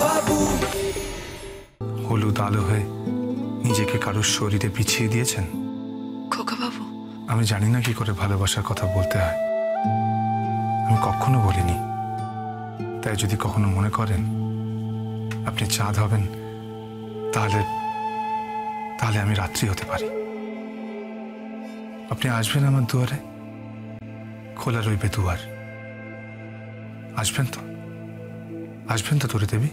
বাবু। হলুদ আলো হয়ে নিজেকে কারোর শরীরে পিছিয়ে দিয়েছেন? খোকা বাবু। আমি জানি না কি করে ভালোবাসার কথা বলতে হয়। আমি কখনো বলিনি। তাই যদি কখনো মনে করেন আপনি চাঁদ হবেন তাহলে তাহলে আমি রাত্রি হতে পারি। আপনি আসবেন আমার দুয়ারে? খোলা রইবে দুয়ার। আসবেন তো? 아주 편다 도래됨이?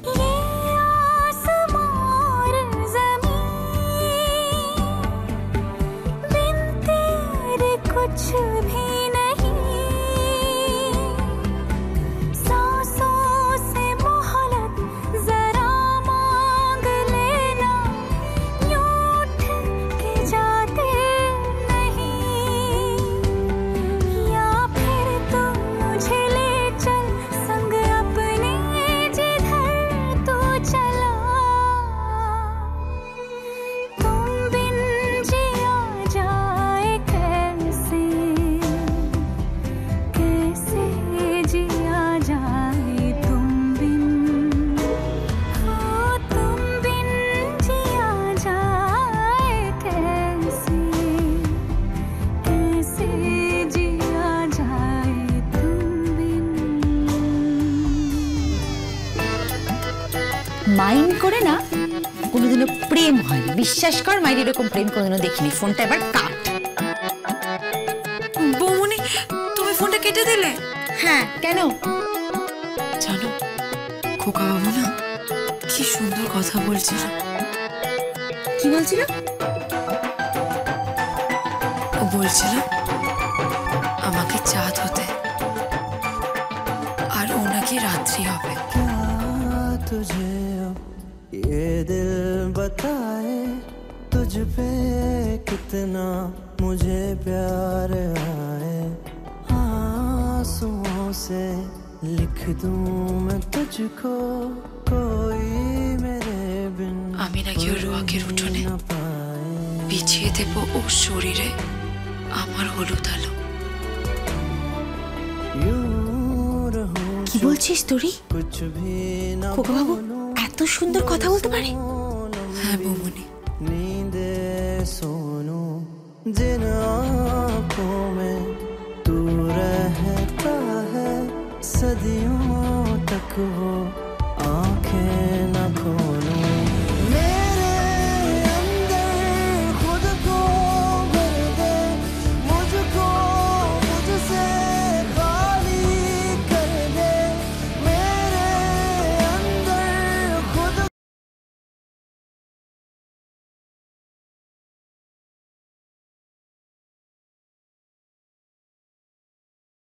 মাইন্ড করে না কোনোদিনও প্রেম হয় বিশ্বাস কর মায়ের এরকম প্রেম কোনোদিনও দেখিনি। ফোনটা এবার কাট। বৌমনি তুমি ফোনটা কেটে দিলে? হ্যাঁ কেন? জানো খোকা বাবু না কি সুন্দর কথা বলছিল। কি বলছিল? ও বলছিল আমাকে চাঁদ হতে আর ওনাকে রাত্রি হবে। তুঝে। ये दिल बताए तुझ पे कितना मुझे प्यार आए आंसुओं से लिख दूं मैं तुझको कोई मेरे बिन আমি নাকি ওর রোয়াকের উঠোনে न पाए বিছিয়ে দেব ওর শরীরে আমার হলুদ আলো यूं रहूं কি বলছিস তোরি कुछ भी न খোকা বাবু এত সুন্দর কথা বলতে পারে হ্যাঁ বৌমনি नींदे सोनू जिन आंखों में तू रहता है सदियों तक वो आंखें न खोलूं